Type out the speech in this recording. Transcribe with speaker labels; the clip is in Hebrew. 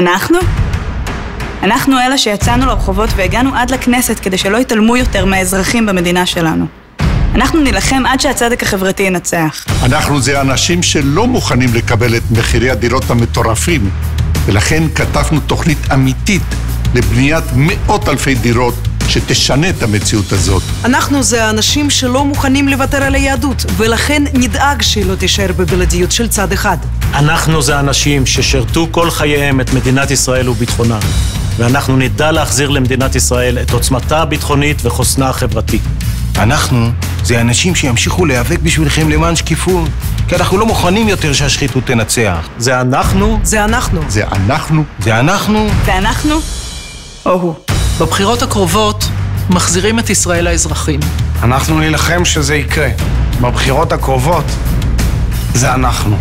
Speaker 1: אנחנו? אנחנו אלה שיצאנו לרחובות והגענו עד לכנסת כדי שלא יתעלמו יותר מהאזרחים במדינה שלנו. אנחנו נילחם עד שהצדק החברתי ינצח.
Speaker 2: אנחנו זה אנשים שלא מוכנים לקבל את מחירי הדירות המטורפים, ולכן כתבנו תוכנית אמיתית לבניית מאות אלפי דירות שתשנה את המציאות הזאת.
Speaker 3: אנחנו זה האנשים שלא מוכנים לוותר על היהדות, ולכן נדאג שהיא לא תישאר בבלעדיות של צד אחד.
Speaker 4: אנחנו זה אנשים ששירתו כל חייהם את מדינת ישראל וביטחונה, ואנחנו נדע להחזיר למדינת ישראל את עוצמתה הביטחונית וחוסנה החברתי.
Speaker 5: אנחנו זה אנשים שימשיכו להיאבק בשבילכם למען שקיפות, כי אנחנו לא מוכנים יותר שהשחיתות תנצח.
Speaker 4: זה אנחנו,
Speaker 3: זה אנחנו.
Speaker 2: זה אנחנו,
Speaker 5: זה אנחנו,
Speaker 1: ואנחנו, או הוא.
Speaker 6: בבחירות הקרובות מחזירים את ישראל לאזרחים.
Speaker 7: אנחנו נילחם שזה יקרה. בבחירות הקרובות זה אנחנו.